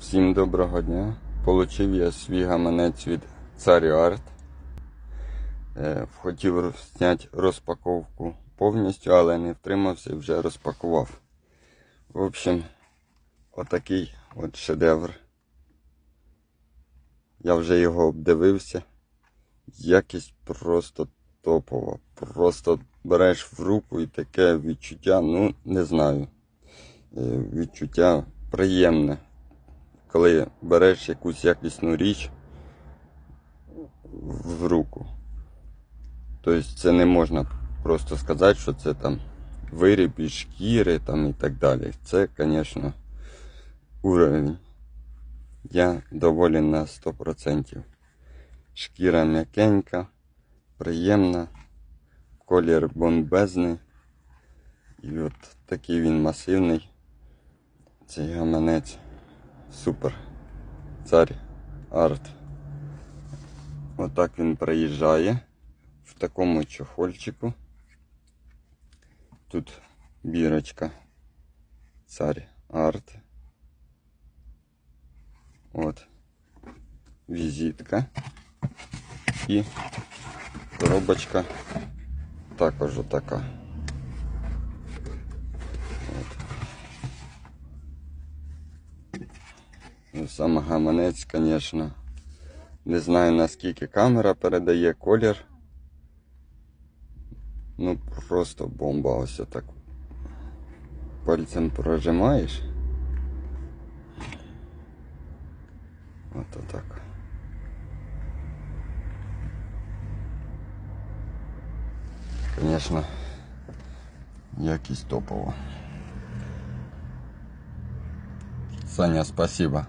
Всім доброго дня. Получив я свій гаманець від Царіарт. Е, Хотів зняти розпаковку повністю, але не втримався і вже розпакував. В общем, отакий от шедевр. Я вже його обдивився. Якість просто топова. Просто береш в руку і таке відчуття, ну, не знаю. Е, Відчуття приємне коли береш якусь якісну річ в руку. Тобто це не можна просто сказати, що це там виріб із шкіри там і так далі. Це, звісно, уровень. Я доволен на 100%. Шкіра м'якенька, приємна, колір бомбезний. І от такий він масивний. Цей гаманець. Супер. Цар арт. Отак він приїжджає в такому чохольчику. Тут бірочка. Цар арт. От. Візитка. І коробочка також отака. Ну, Сам гаманець, звісно. Не знаю наскільки камера передає колір. Ну просто бомба ось так. Пальцем прожимаєш. От отак. Звісно, якість топова. Саня, спасибо.